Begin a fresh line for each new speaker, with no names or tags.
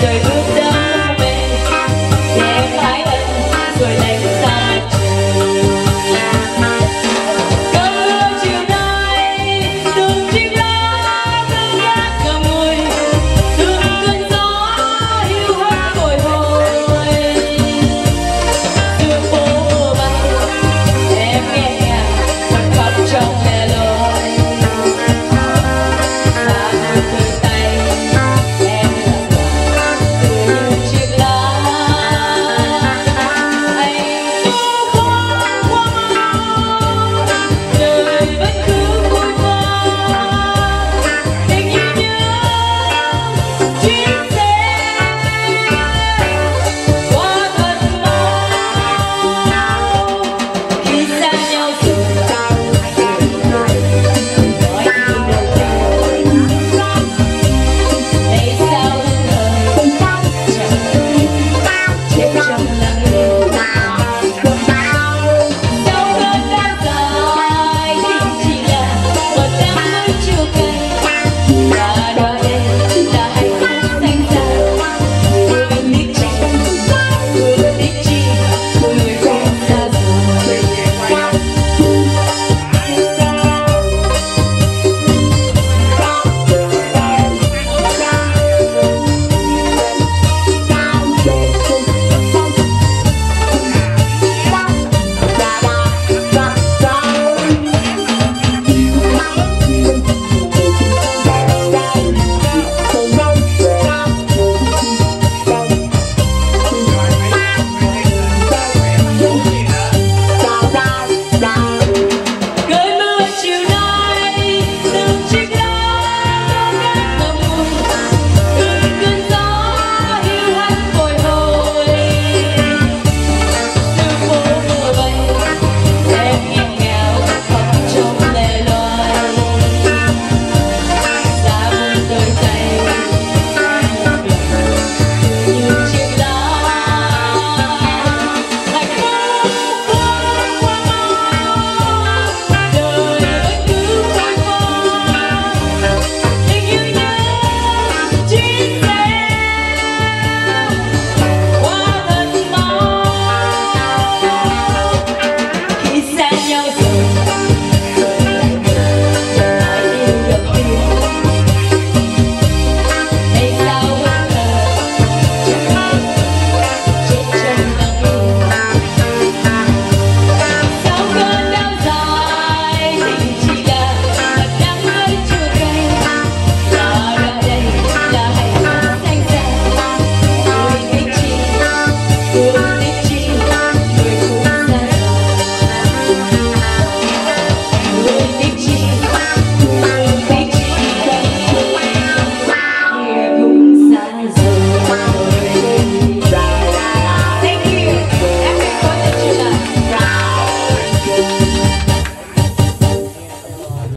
day.